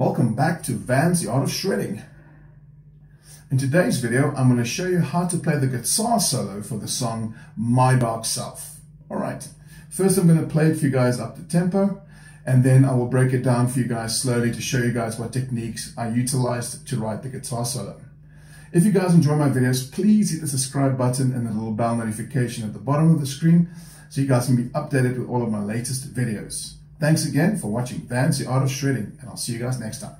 Welcome back to Van's The Art of Shredding. In today's video, I'm going to show you how to play the guitar solo for the song My Dark Self. Alright, first I'm going to play it for you guys up to tempo, and then I will break it down for you guys slowly to show you guys what techniques I utilized to write the guitar solo. If you guys enjoy my videos, please hit the subscribe button and the little bell notification at the bottom of the screen so you guys can be updated with all of my latest videos. Thanks again for watching Van's The Art of Shredding, and I'll see you guys next time.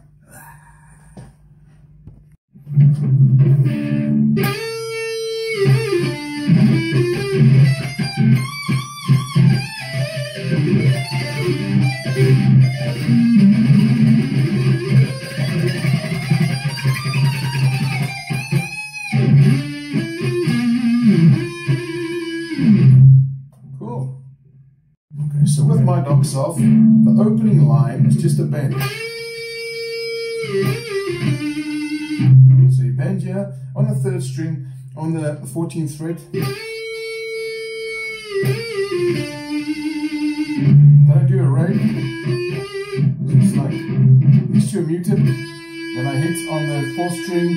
Okay, so with My Dark Self, the opening line is just a bend. So you bend here on the third string, on the 14th fret. Then I do a rake. So it's like these two are muted. Then I hit on the fourth string,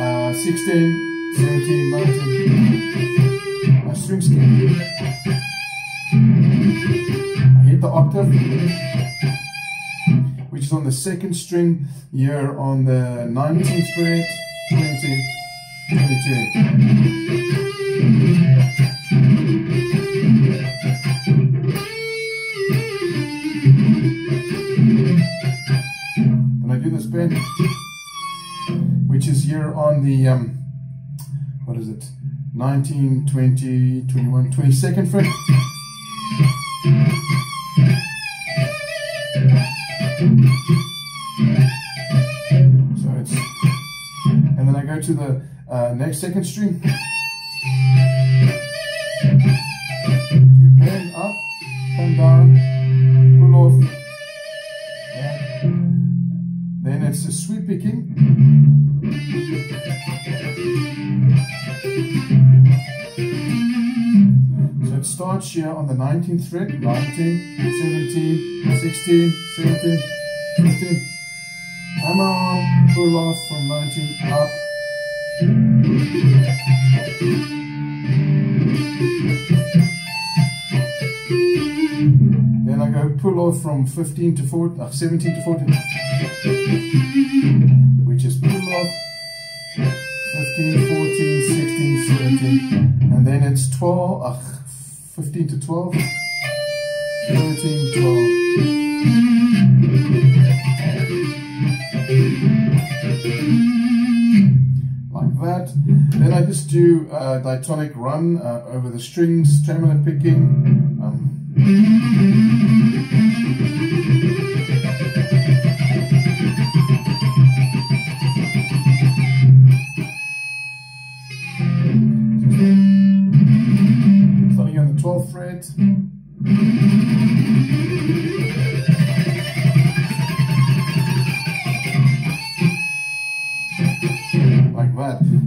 uh, 16, 17, 19. My string scale. Which is on the second string here on the 19th fret, 20, 22. Then I do this bend, which is here on the, um, what is it, 19, 20, 21, 22nd fret. Go to the uh, next second string. You bend up, down, pull off. Yeah. Then it's a sweep picking. So it starts here on the 19th fret, 19, 17, 16, 17, 15. Hammer on, pull off from 19 up. Then I go pull off from 15 to 14, uh, 17 to 14. Which is pull off 15, 14, 16, 17. And then it's 12, uh, 15 to 12, 13, 12. I just do a diatonic run uh, over the strings, tremolo picking. Um, starting on the 12th fret.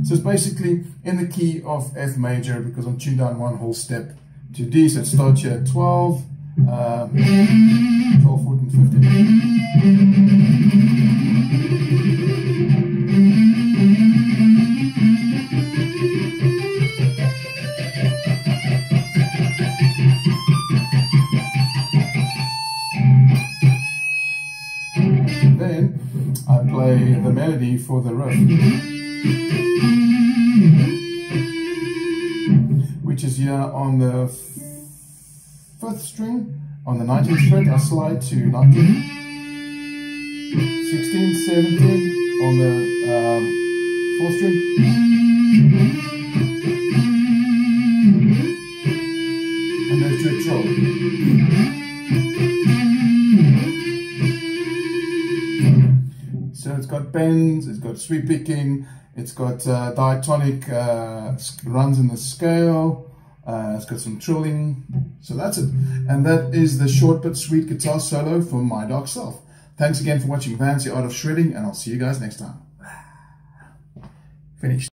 So it's basically in the key of F major because I'm tuned down one whole step to D. So it starts here at 12, um, 12, 14, 15. Then I play the melody for the riff, which is here on the fifth string. On the 19th fret, I slide to 19, 16, 17 on the um, fourth string. And then to a 12. So it's got bends, it's got sweep picking, it's got uh, diatonic uh, runs in the scale, uh, it's got some trilling. So that's it. And that is the short but sweet guitar solo for My Dark Self. Thanks again for watching Van's The Art of Shredding, and I'll see you guys next time. Finished.